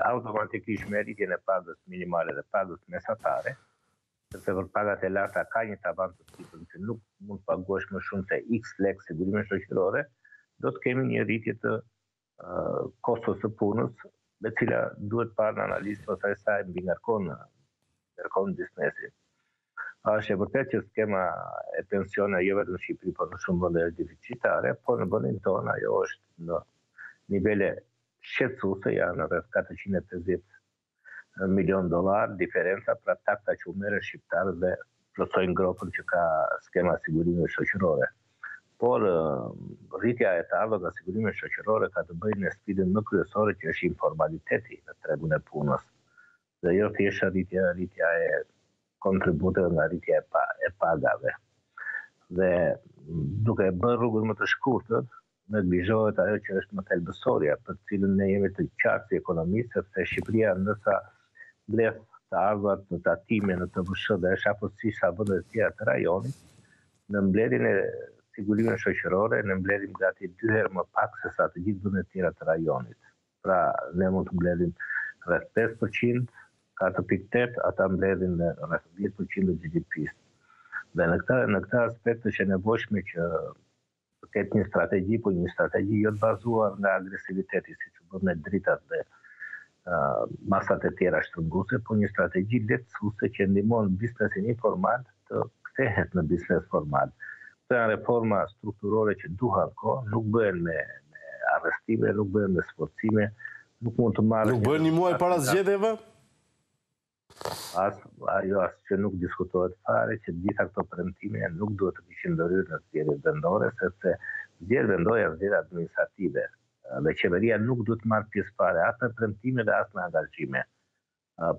Automatikisht me rritjen e pagës minimale dhe pagës mesatare, sepse për pagat e larta ka një tavan të sipërm që nuk mund të paguash më shumë se iks lekë sigurime shoqërore, do të kemi një rritje të kostos së punës, e cila duhet parë në analizë pastaj sa e mbi ngarkon ngarkon biznesin. Është e vërtetë që skema e pensioneve jo vetëm në Shqipëri, por në shumë vende është deficitare, por në vendin tonë ajo është në nivele shqetësuese, janë rreth katërqind e pesëdhjetë milionë dollarë diferenca pra taksa që u merren shqiptarëve dhe plotësojnë gropën që ka skema e sigurimeve shoqërore. Por rritja e të ardhurave nga sigurimet shoqërore ka të bëjë me sfidën më kryesore që është informaliteti në tregun e punës. dhe jo thjesht rritja rritja e kontributeve nga rritja e pa e pagave dhe duke e bërë rrugën më të shkurtër neglizohet ajo që është më thelbësorja, për të cilën ne jemi të qartë si ekonomistë, sepse Shqipëria ndërsa mbledh të ardhurat në tatime në TVSH dhe është afërsisht sa vende të tjera të rajonit, në mbledhjen e sigurimeve shoqërore, ne mbledhim gati dy herë më pak se sa të gjithë vendet e tjera të rajonit. Pra ne mund të mbledhim rreth pesë për qind, katër pikë tetë, ata mbledhin rreth dhjetë për qind të GDP-së. Dhe në këtë në këtë aspekt është e nevojshme që të ketë një strategji, por një strategji jo të bazuar nga agresiviteti siç u bë me dritat dhe masat e tjera shtrënguse, por një strategji lehtësuese që ndihmon biznesin informal të kthehet në biznes formal. Këto janë reforma strukturore që duan kohë, nuk bëhen me arrestime, nuk bëhen me sforcime, nuk mund të marrë... Nuk bëhen një muaj para zgjedhjeve? As, ajo as që nuk diskutohet fare, që të gjitha këto premtime nuk duhet të kishin ndërhyrë në zgjedhjet vendore, sepse zgjedhjet vendore janë zgjedhje administrative dhe qeveria nuk duhet të marrë pjesë fare as në premtime dhe as në angazhime.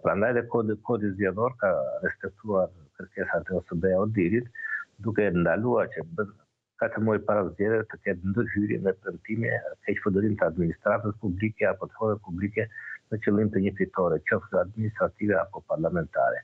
Prandaj dhe Kodi Kodi Zgjedhor ka respektuar kërkesat e OSBE ODIHR-it, duke ndaluar që katër muaj para zgjedhjeve të ketë ndërhyrje me premtime keqpërdorim të administratës publike apo të fondeve publike në qëllim të një fitore, qoftë administrative apo parlamentare.